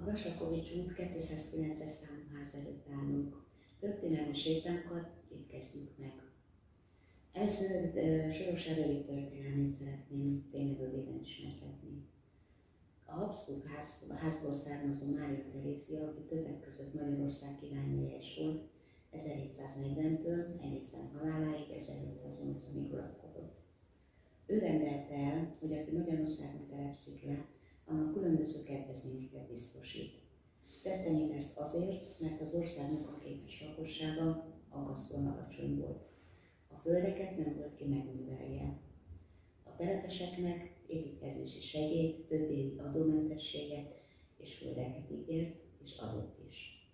A Vasakovics út 209-es számú ház előtt állunk. Történelmi sétánkat itt kezdjük meg. Először Soros rövid történelmét szeretném tényleg röviden ismertetni. A Habsburg ház, házból származó Mária Terézia, aki többek között Magyarország királynője is volt, 1740-től egészen haláláig 1880-ig uralkodott. Ő rendelte el, hogy aki Magyarországon telepszik le, annak különböző kedvezményeket biztosít. Tette ezt azért, mert az országnak a képes lakossága aggasztóan alacsony volt. A földeket nem volt ki megművelje. A telepeseknek építkezési segély, több évi adómentességet és földeket ígért, és adott is.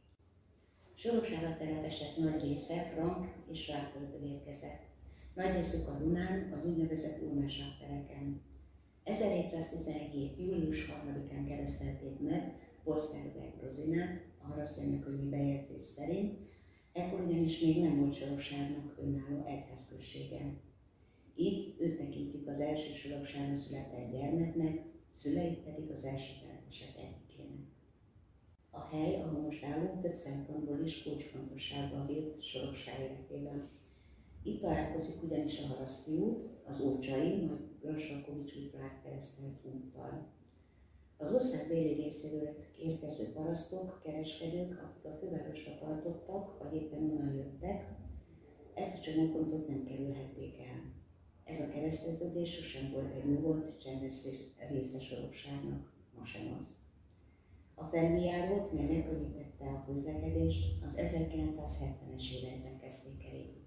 Sorosára telepesek nagy része frank és ráföldből érkezett. Nagy részük a Dunán, az úgynevezett Urmás tereken. 1717. július 3-án keresztelték meg Borszterberg Rozinát, a harasztanyagkönyvi bejegyzés szerint, ekkor ugyanis még nem volt Sorosárnak önálló egyházközsége. Így őt tekintjük az első Sorosárnak született gyermeknek, szüleit pedig az első telepesek egyikének. A hely, ahol most állunk, több szempontból is kulcsfontosságban bírt Sorosár életében. Itt találkozik ugyanis a Haraszti út, az Ócsai, majd Grassalkovics útra átkeresztelt úttal. Az ország déli részéről érkező parasztok, kereskedők, akik a fővárosra tartottak, vagy éppen onnan jöttek, ezt a csomópontot nem kerülhették el. Ez a kereszteződés sosem volt egy nyugodt, csendes része Sorokságnak, ma sem az. A felüljárót, mely megkönnyítette a közlekedést, az 1970-es években kezdték el építeni.